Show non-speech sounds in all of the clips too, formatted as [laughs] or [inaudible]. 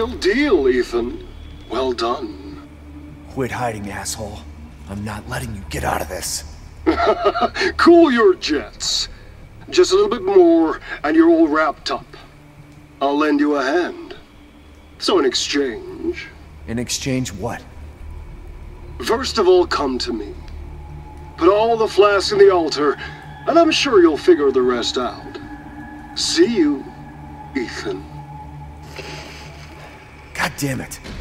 real deal, Ethan. Well done. Quit hiding, asshole. I'm not letting you get out of this. [laughs] cool your jets. Just a little bit more, and you're all wrapped up. I'll lend you a hand. So in exchange... In exchange what? First of all, come to me. Put all the flasks in the altar, and I'm sure you'll figure the rest out. See you, Ethan. God damn it.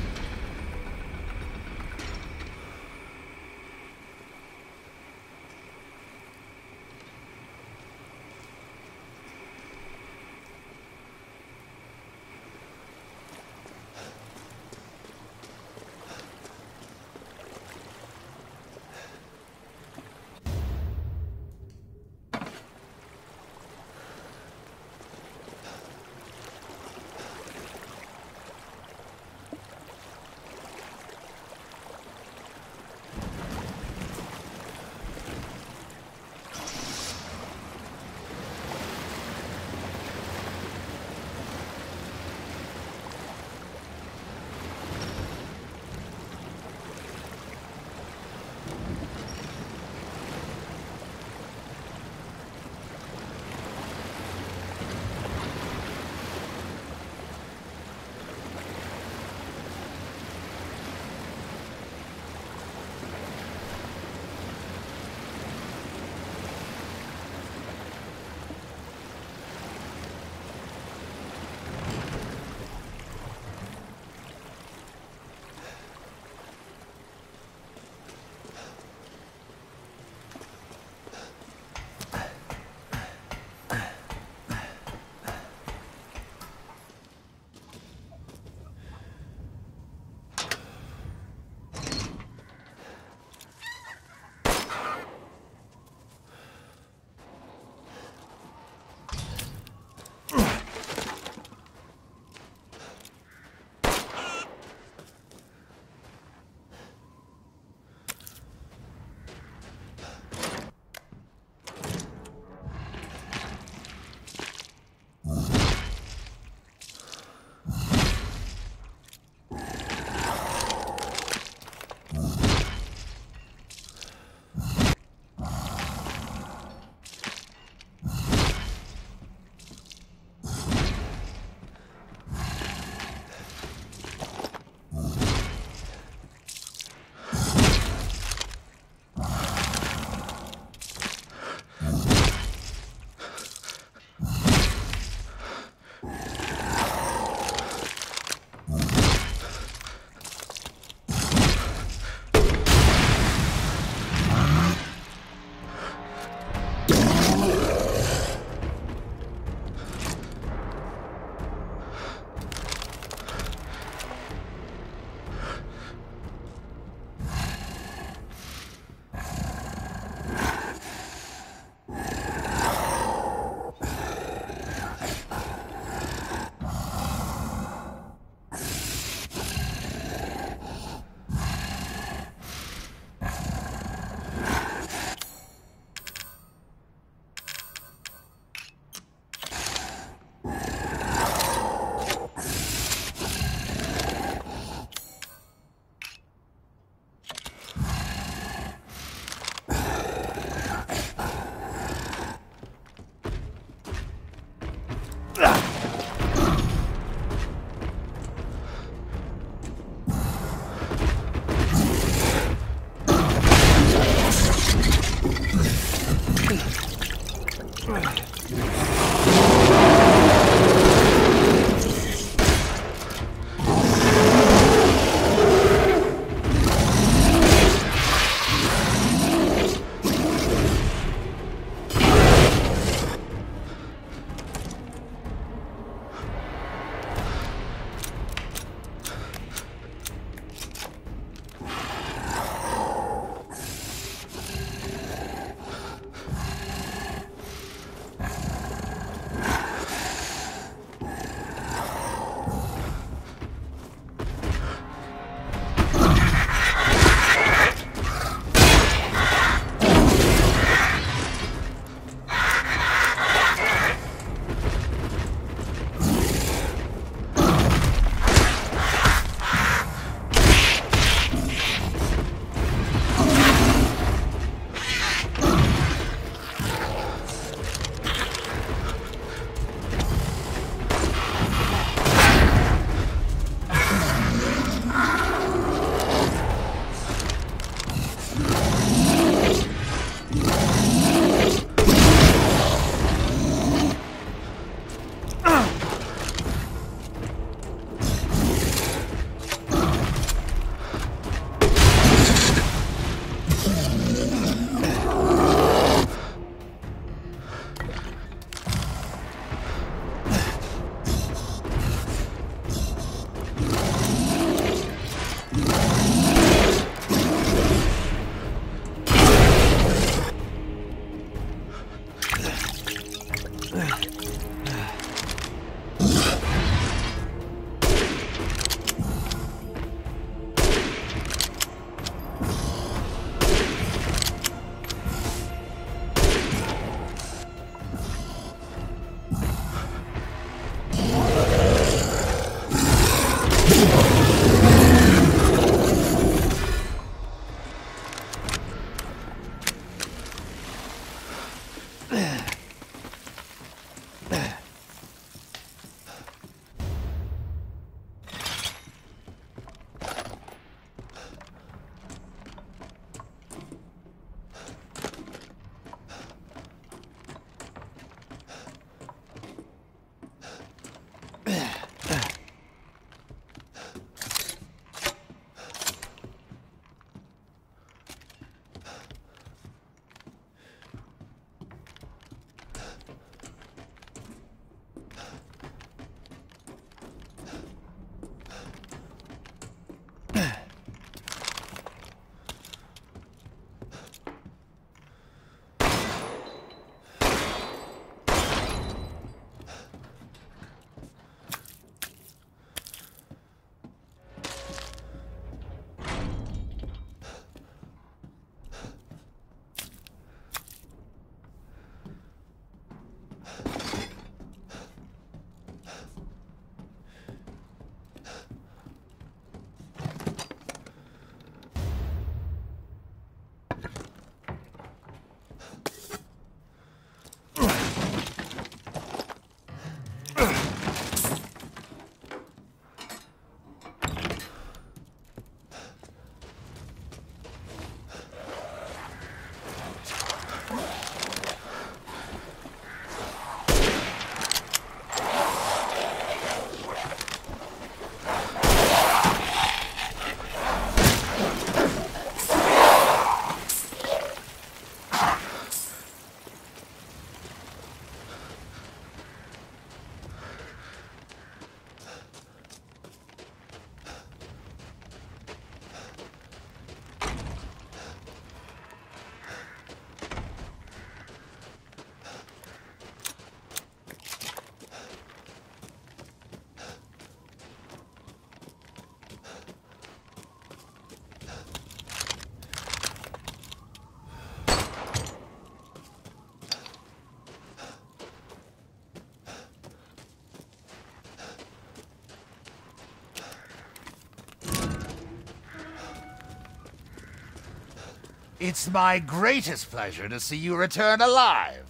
It's my greatest pleasure to see you return alive.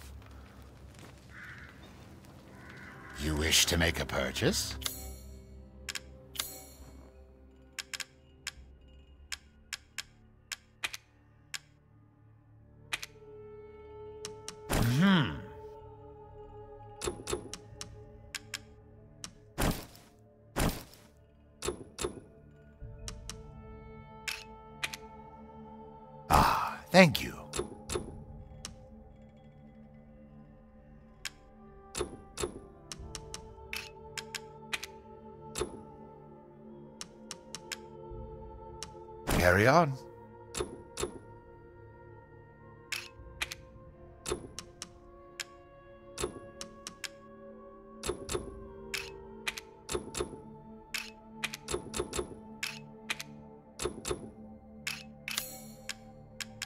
You wish to make a purchase? Carry on.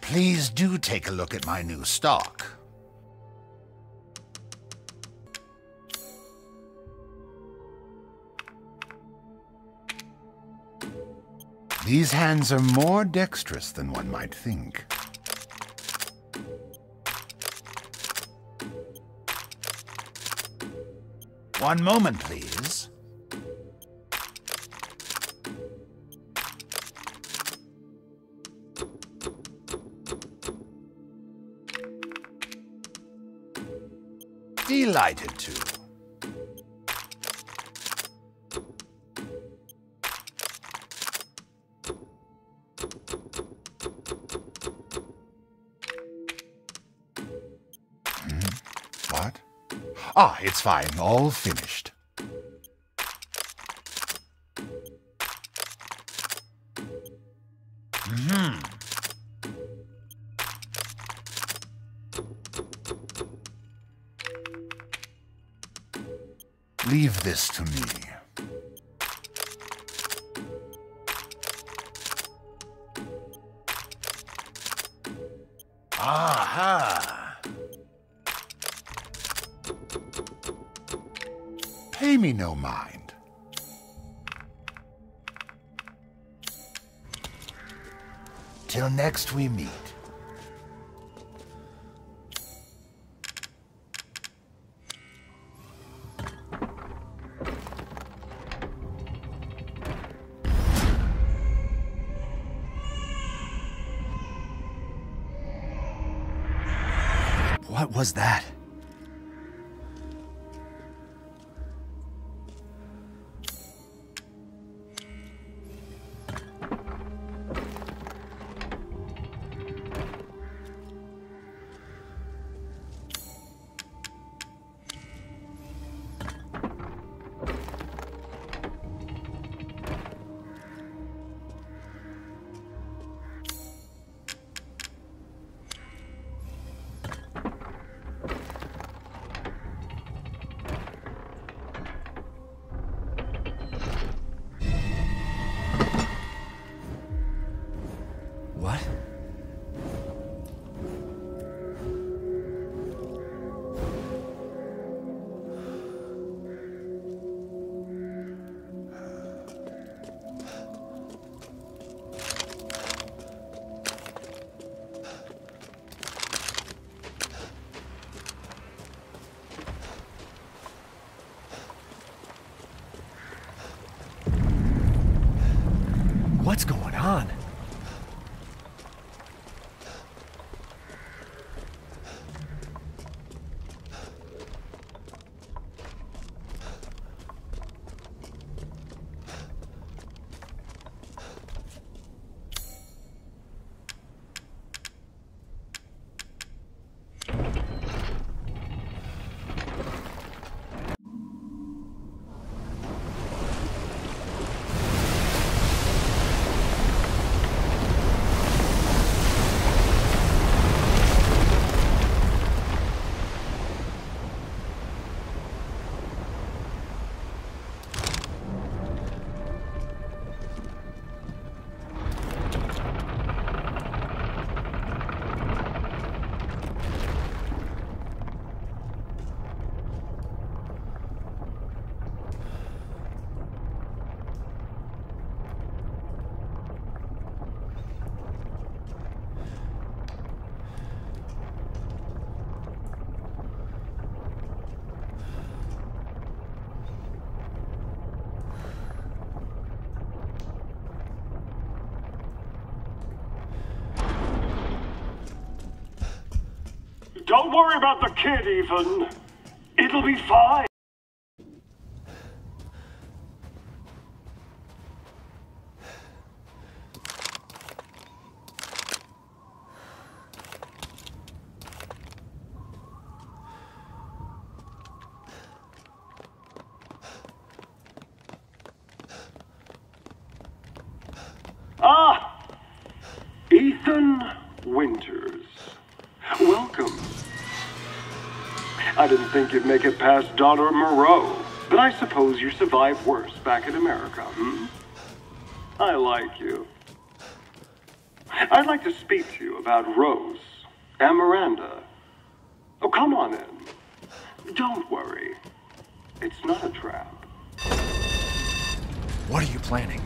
Please do take a look at my new stock. These hands are more dexterous than one might think. One moment, please. Delighted to. Ah, it's fine. All finished. Hmm. Leave this to me. Pay me no mind. Till next we meet. Worry about the kid, Ethan. It'll be fine. Ah! Ethan Winters. Welcome. I didn't think you'd make it past Daughter Moreau, but I suppose you survived worse back in America, hmm? I like you. I'd like to speak to you about Rose and Miranda. Oh, come on in. Don't worry. It's not a trap. What are you planning?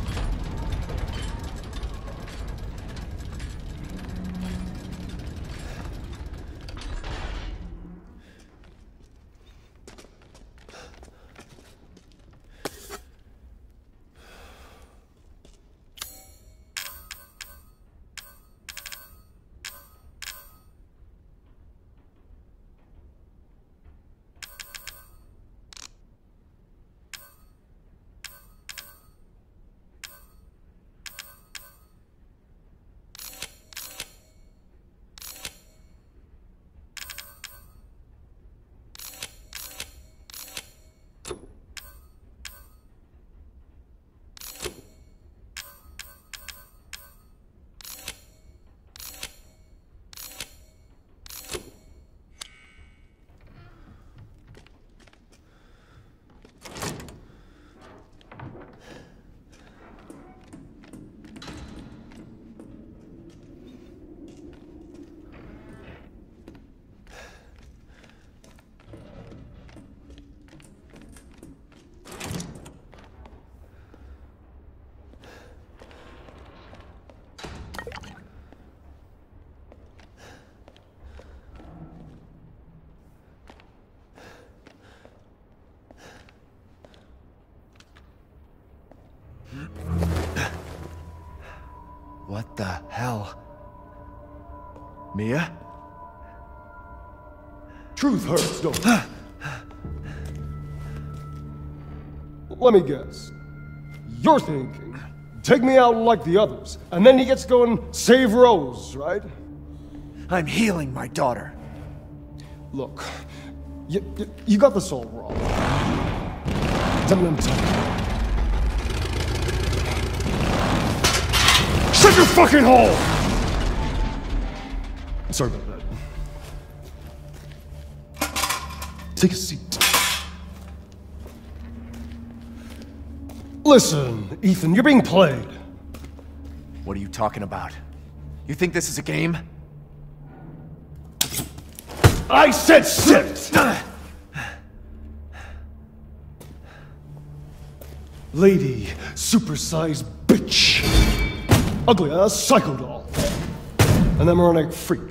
The hell? Mia? Truth hurts, don't it? Let me guess. You're thinking, take me out like the others, and then he gets to go and save Rose, right? I'm healing my daughter. Look, you, you, you got this all wrong. Tell me, let me tell you. Shut your fucking hole! Sorry about that. Take a seat. Listen, Ethan, you're being played. What are you talking about? You think this is a game? I said sit! Lady, supersized bitch. Ugly ass psycho doll. An embryonic freak.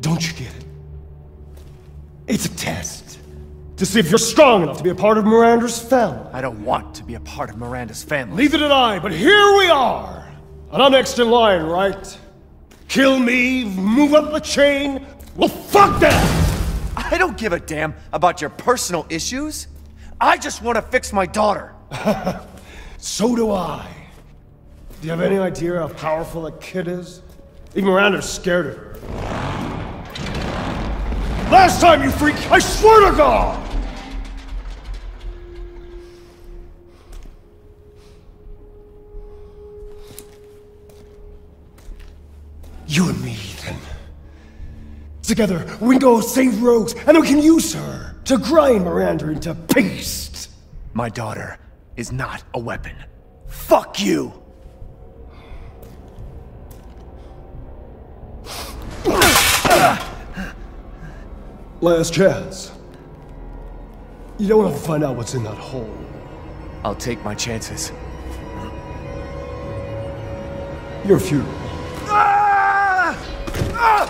Don't you get it? It's a test. To see if you're strong enough to be a part of Miranda's family. I don't want to be a part of Miranda's family. Neither did I, but here we are. And I'm next in line, right? Kill me, move up the chain. Well, fuck that! I don't give a damn about your personal issues. I just want to fix my daughter. [laughs] So do I. Do you have any idea how powerful that kid is? Even Miranda's scared of her. Last time, you freak, I swear to God! You and me, Ethan. Together, we go save Rose, and we can use her to grind Miranda into paste. My daughter is not a weapon. Fuck you! Last chance. You don't have to find out what's in that hole. I'll take my chances. Your funeral. Ah! Ah!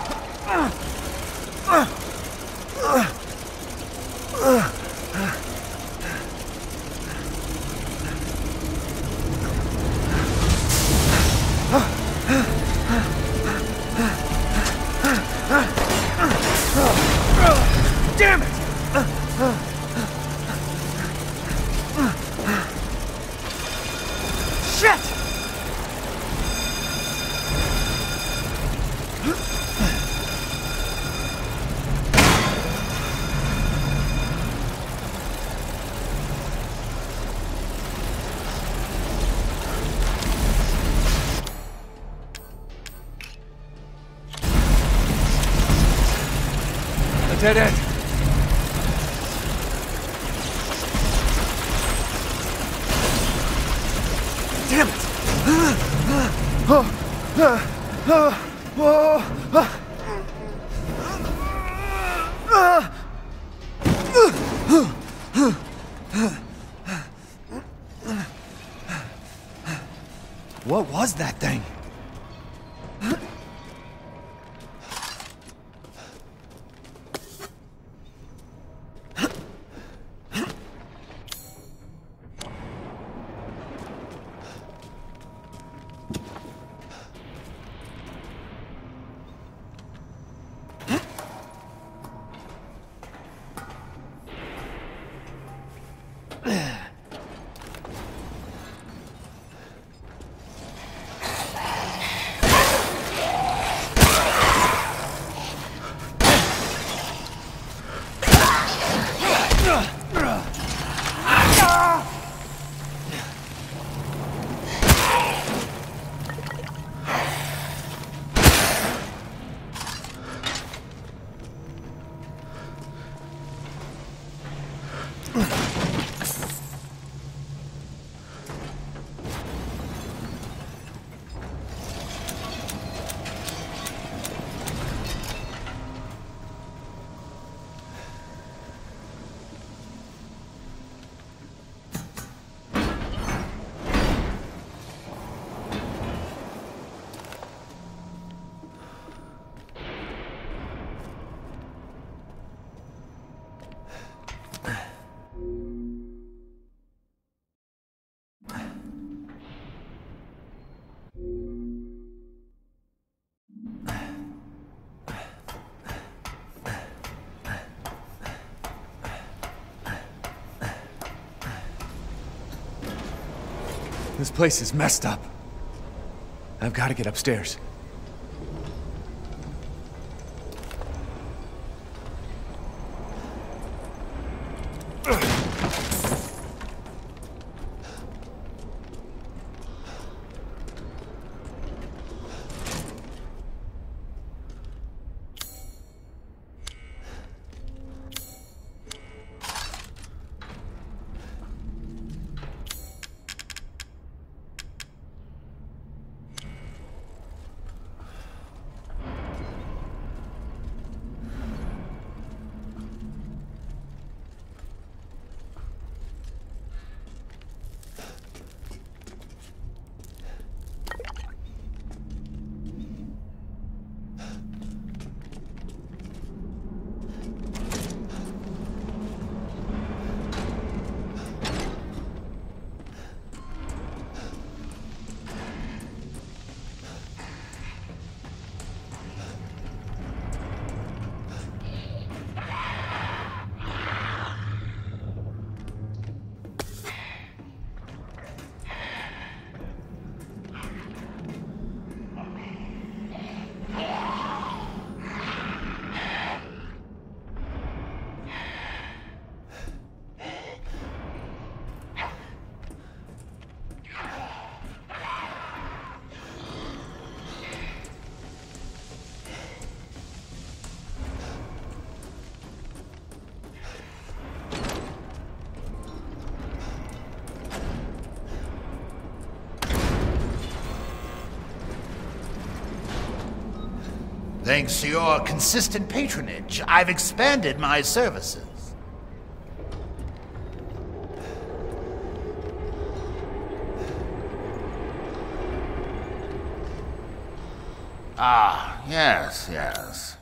Ah! Dead end. Damn it! [gasps] This place is messed up. I've got to get upstairs. Thanks to your consistent patronage, I've expanded my services. Ah, yes, yes.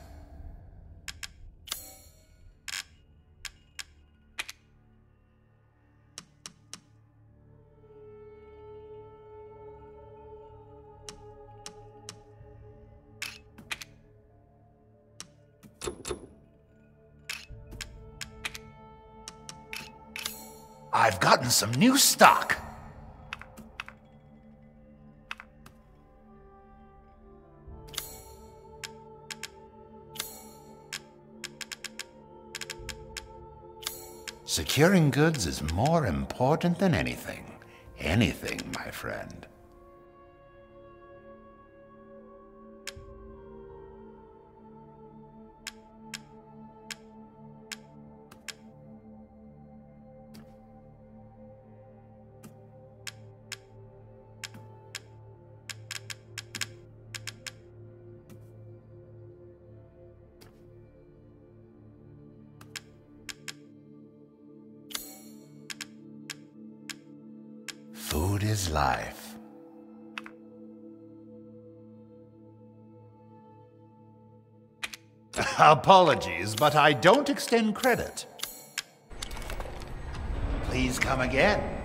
I've gotten some new stock. Securing goods is more important than anything. Anything, my friend. His life. [laughs] Apologies, but I don't extend credit. Please come again.